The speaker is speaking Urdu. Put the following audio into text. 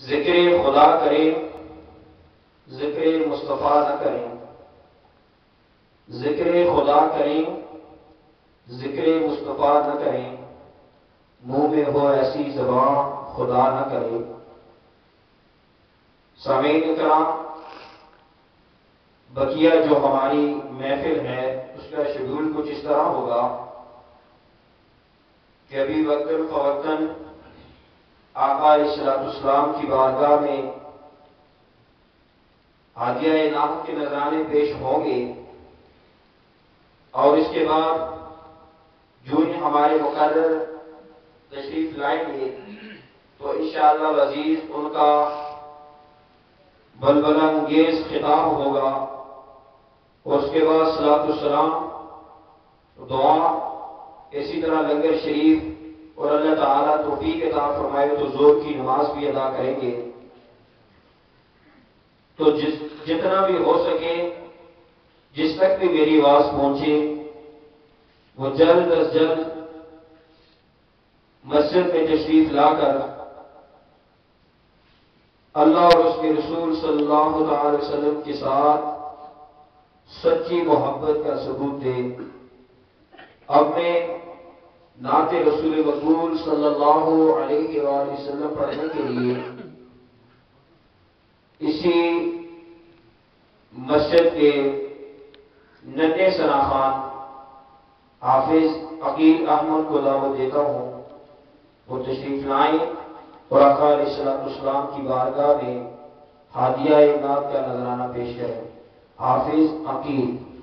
ذکر خدا کریں، ذکر مصطفیٰ نہ کریں، ذکر خدا کریں، ذکر مصطفیٰ نہ کریں، منہ میں ہو ایسی زبان خدا نہ کرے سامعین کرام بقیہ جو ہماری محفل ہے، اس کا شیڈول کچھ اس طرح ہوگا کہ ابھی وقت الفوقتاً آقا علیہ السلام کی بارگاہ میں حادیہ نام کے نذرانے پیش ہوں گے اور اس کے بعد جو ہمارے مقرر تشریف لائیں گے، تو انشاءاللہ العزیز ان کا بلبل انگیز خطاب ہوگا اور اس کے بعد صلاح السلام دعا، اسی طرح لنگر شریف اور اللہ تعالیٰ توفیق عطا فرمائے تو زور کی نماز بھی ادا کریں گے۔ تو جس جتنا بھی ہو سکے، جس تک بھی میری آواز پہنچے، وہ جلد از جلد مسجد میں تشریف لا کر اللہ اور اس کے رسول صلی اللہ علیہ وسلم کے ساتھ سچی محبت کا ثبوت دے۔ اپنے نعت رسول مقبول صلی اللہ علیہ وآلہ وسلم پڑھنے کے لیے اسی مسجد کے ننے سنا خان حافظ عقیل احمد کو دعوت دیتا ہوں۔ وہ تشریف لائیں اور آقا علیہ السلام کی بارگاہ میں حادیہ نات کا نظرانہ پیش کریں۔ حافظ عقیل۔